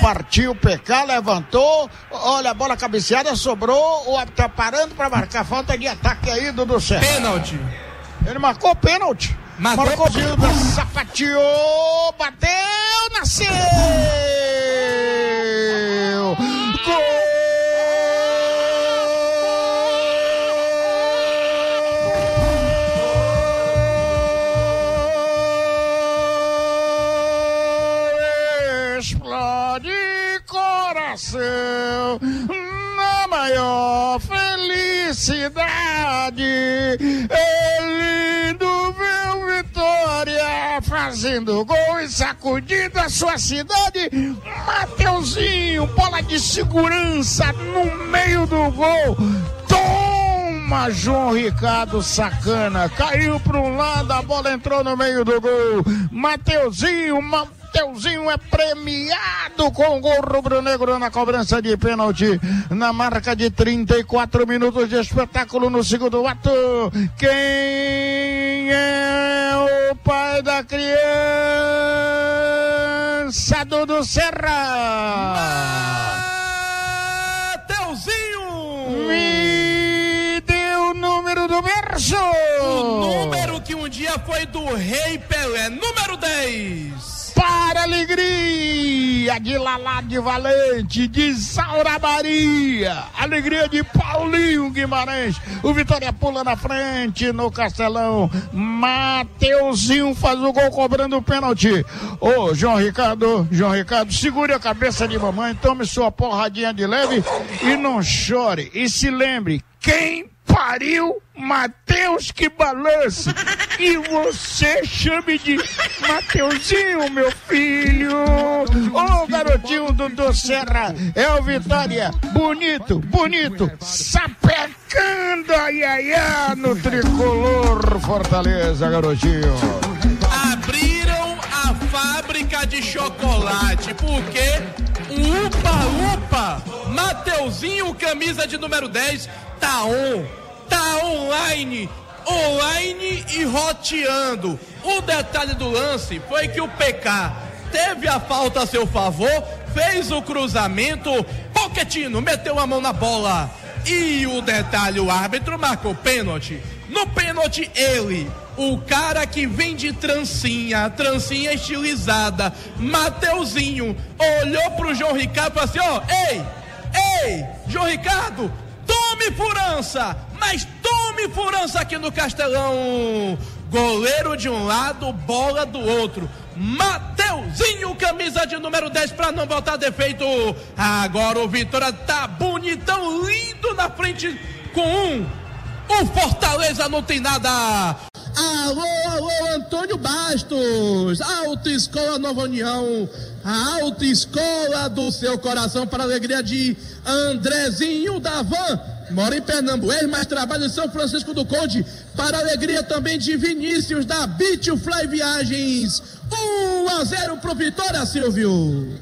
Partiu o PK, levantou. Olha, a bola cabeceada sobrou. O árbitro tá parando para marcar falta de ataque aí, Dudu Serra. Pênalti. Ele marcou pênalti. Marcou Marcou Gilda, sapateou, bateu, felicidade. Lindo ver o Vitória fazendo gol e sacudindo a sua cidade. Mateuzinho, bola de segurança no meio do gol. Toma, João Ricardo sacana. Caiu para um lado, a bola entrou no meio do gol. Mateuzinho, Mateuzinho é premiado com o gol rubro-negro na cobrança de pênalti. Na marca de 34 minutos de espetáculo no segundo ato. Quem é o pai da criança? Dudu Serra. Mateuzinho! Me deu o número do berço. O número que um dia foi do Rei Pelé, número 10. Para alegria de Lalá de Valente, de Saura Maria, alegria de Paulinho Guimarães. O Vitória pula na frente no Castelão. Mateuzinho faz o gol cobrando o pênalti. Ô, João Ricardo, João Ricardo, segure a cabeça de mamãe, tome sua porradinha de leve e não chore. E se lembre, quem pariu Mateus que balance. E você chame de Mateuzinho, meu filho. Ô oh, garotinho do Serra, é o Vitória. Bonito, bonito, sapecando ai, ai, ai, no tricolor Fortaleza, garotinho. Abriram a fábrica de chocolate, porque um upa-upa, Mateuzinho, camisa de número 10, tá on tá online, online e roteando. O detalhe do lance foi que o PK teve a falta a seu favor, fez o cruzamento, Poquetino meteu a mão na bola. E o detalhe, o árbitro marcou pênalti. No pênalti, ele, o cara que vem de trancinha, trancinha estilizada, Mateuzinho, olhou pro João Ricardo e falou assim: ó, oh, ei, ei, João Ricardo, tome furança, mas tome furança aqui no Castelão. Goleiro de um lado, bola do outro. Mateuzinho, camisa de número 10 para não botar defeito. Agora o Vitória tá bonitão, lindo na frente com um. O Fortaleza não tem nada. Alô, alô, Antônio Bastos, Autoescola Nova União, a autoescola do seu coração para a alegria de Andrezinho da Van, mora em Pernambuco, mas trabalha em São Francisco do Conde, para a alegria também de Vinícius da Beach Fly Viagens, 1 a 0 pro Vitória, Silvio.